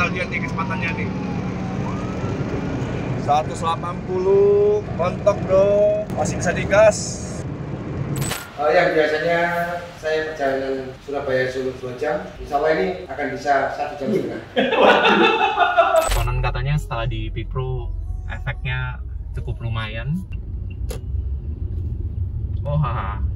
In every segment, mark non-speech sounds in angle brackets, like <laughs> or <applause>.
kita lihat nih kecepatannya nih. 180 montok bro. Masih bisa digas. Uh, yang biasanya saya perjalanan Surabaya Solo 2 jam, insya Allah ini akan bisa satu jam setengah. <laughs> konon katanya setelah di Big Pro efeknya cukup lumayan. Oh haha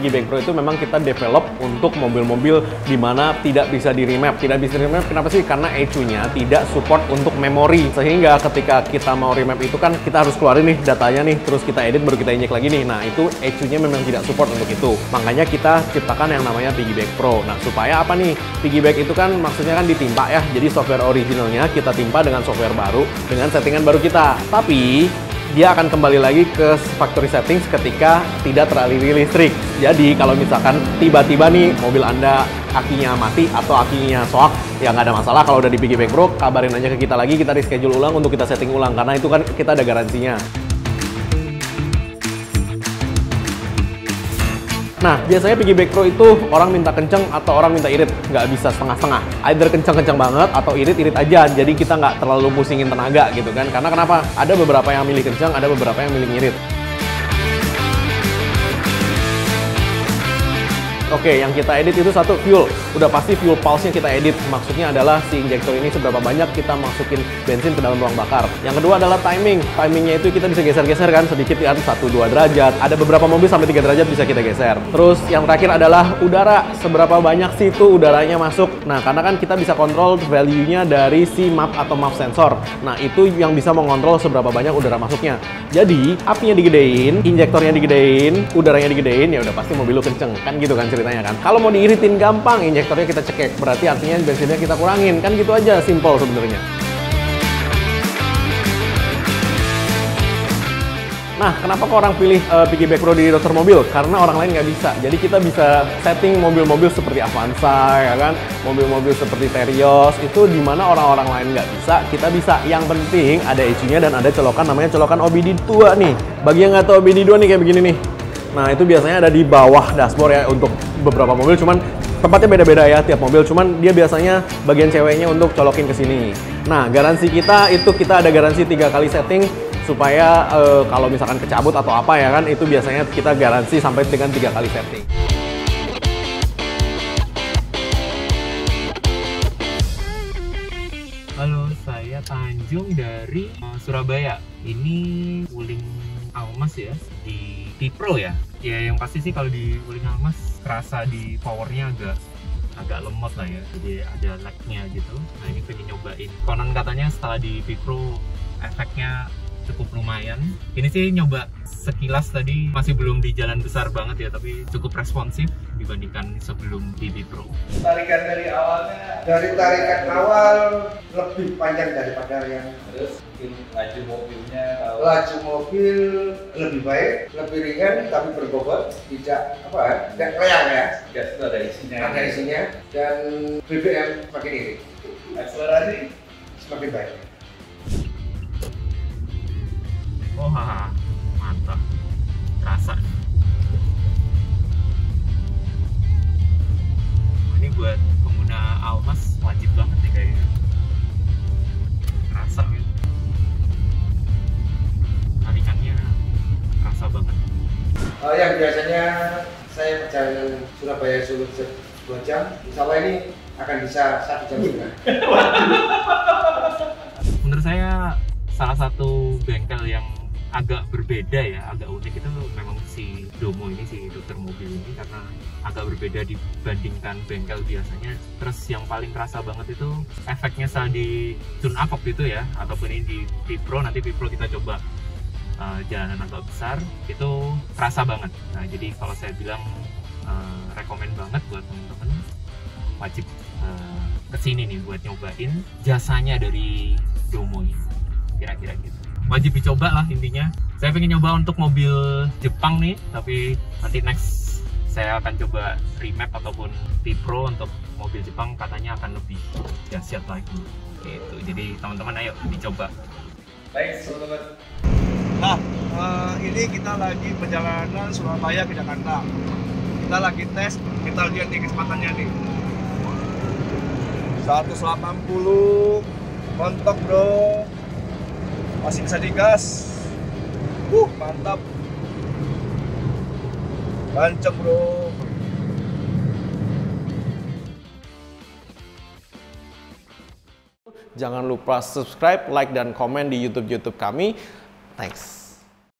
Piggyback Pro itu memang kita develop untuk mobil-mobil di mana tidak bisa di remap. Tidak bisa di remap kenapa sih? Karena ECU-nya tidak support untuk memori. Sehingga ketika kita mau remap itu kan kita harus keluarin nih datanya nih, terus kita edit baru kita injek lagi nih. Nah, itu ECU-nya memang tidak support untuk itu. Makanya kita ciptakan yang namanya Piggyback Pro. Nah, supaya apa nih? Piggyback itu kan maksudnya kan ditimpa ya. Jadi software originalnya kita timpa dengan software baru dengan settingan baru kita. Tapi dia akan kembali lagi ke factory settings ketika tidak teraliri listrik. Jadi kalau misalkan tiba-tiba nih mobil Anda akinya mati atau akinya soak, ya nggak ada masalah kalau udah di Piggyback Pro, kabarin aja ke kita lagi, kita reschedule ulang untuk kita setting ulang karena itu kan kita ada garansinya. Nah, biasanya piggyback pro itu orang minta kenceng atau orang minta irit, nggak bisa setengah-setengah. Either kenceng-kenceng banget atau irit-irit aja, jadi kita nggak terlalu pusingin tenaga gitu kan. Karena kenapa? Ada beberapa yang milih kenceng, ada beberapa yang milih ngirit. Oke, yang kita edit itu satu fuel. Udah pasti fuel pulse-nya kita edit. Maksudnya adalah si injektor ini seberapa banyak kita masukin bensin ke dalam ruang bakar. Yang kedua adalah timing. Timingnya itu kita bisa geser-geser kan sedikit kan 1-2 derajat. Ada beberapa mobil sampai 3 derajat bisa kita geser. Terus yang terakhir adalah udara. Seberapa banyak sih itu udaranya masuk. Nah, karena kan kita bisa kontrol value-nya dari si map atau map sensor. Nah, itu yang bisa mengontrol seberapa banyak udara masuknya. Jadi, apinya digedein, injektornya digedein, udaranya digedein, ya udah pasti mobil lu kenceng. Kan gitu kan ceritanya kan. Kalau mau diiritin gampang, injektornya kita cekek. Berarti artinya bensinnya kita kurangin. Kan gitu aja, simple sebenarnya. Nah, kenapa kok orang pilih uh, piggyback pro di dokter mobil? Karena orang lain nggak bisa. Jadi kita bisa setting mobil-mobil seperti Avanza, ya kan? Mobil-mobil seperti Terios, itu di mana orang-orang lain nggak bisa, kita bisa. Yang penting ada ECU-nya dan ada colokan namanya colokan OBD2 nih. Bagi yang nggak tahu OBD2 nih kayak begini nih. Nah, itu biasanya ada di bawah dashboard ya untuk beberapa mobil, cuman tempatnya beda-beda ya tiap mobil, cuman dia biasanya bagian ceweknya untuk colokin ke sini. Nah, garansi kita itu kita ada garansi tiga kali setting supaya eh, kalau misalkan kecabut atau apa ya kan itu biasanya kita garansi sampai dengan tiga kali setting. Halo, saya Tanjung dari eh, Surabaya. Ini Wuling Almas ya di T-Pro ya. Ya yang pasti sih kalau di Wuling Almas kerasa di powernya agak agak lemot lah ya. Jadi ada lag-nya gitu. Nah ini pengen nyobain. Konon katanya setelah di T-Pro efeknya cukup lumayan. Ini sih nyoba sekilas tadi masih belum di jalan besar banget ya, tapi cukup responsif dibandingkan sebelum di T-Pro. tarikan dari awalnya Dari tarikan awal lebih panjang daripada yang terus laju mobilnya tahu laju mobil lebih baik, lebih ringan tapi berbobot, tidak apa ya, tidak kelayang ya. gas itu ada isinya Ada isinya dan BBM semakin irit, akselerasi semakin baik. Biasanya saya perjalanan Surabaya Solo 2 jam, insya Allah ini akan bisa satu jam setengah. <laughs> Menurut saya salah satu bengkel yang agak berbeda ya, agak unik itu memang si Domo ini si dokter mobil ini karena agak berbeda dibandingkan bengkel biasanya. Terus yang paling kerasa banget itu efeknya saat di tune up itu ya, ataupun ini di P-Pro nanti P-Pro kita coba uh, jalanan agak besar itu kerasa banget. Nah jadi kalau saya bilang uh, rekomen banget buat temen-temen wajib uh, ke sini nih buat nyobain jasanya dari Domo ini. Kira-kira gitu. Wajib dicoba lah intinya. Saya pengen nyoba untuk mobil Jepang nih tapi nanti next saya akan coba remap ataupun T-Pro untuk mobil Jepang katanya akan lebih dahsyat lagi. Gitu. Jadi teman-teman ayo dicoba. Baik, teman-teman. Nah, eh, ini kita lagi perjalanan Surabaya ke Jakarta. Kita lagi tes, kita lihat nih kecepatannya nih. 180 mentok bro masih bisa digas uh mantap Lanceng bro Jangan lupa subscribe, like, dan komen di YouTube-YouTube kami. Thanks.